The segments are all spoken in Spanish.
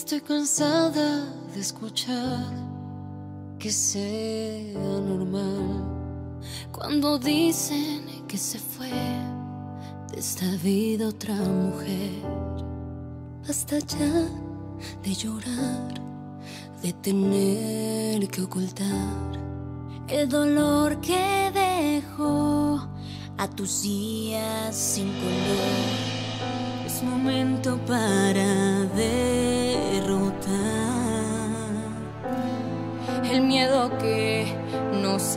Estoy cansada de escuchar que sea normal cuando dicen que se fue de esta vida otra mujer. Basta ya de llorar, de tener que ocultar el dolor que dejó a tus días sin color. Es momento para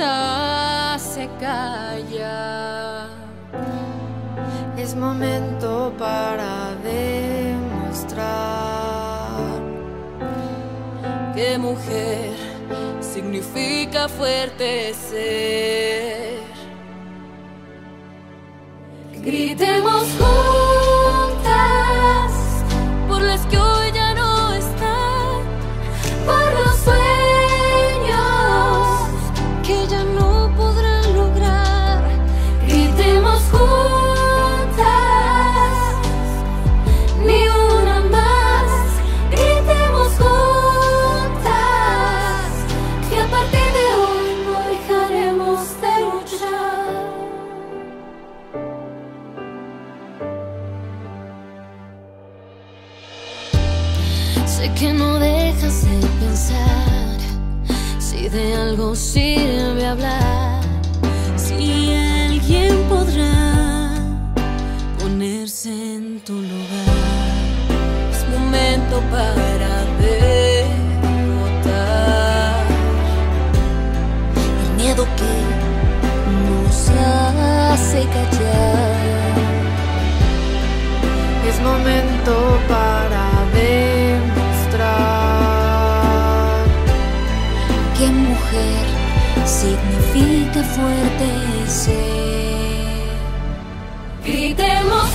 nos hace callar. Es momento para demostrar que mujer significa fuerte ser. Gritemos Sé que no dejas de pensar si de algo sirve hablar, si alguien podrá ponerse en tu lugar. Es momento para derrotar el miedo que nos hace callar. Es momento para significa fuerte ser. Gritemos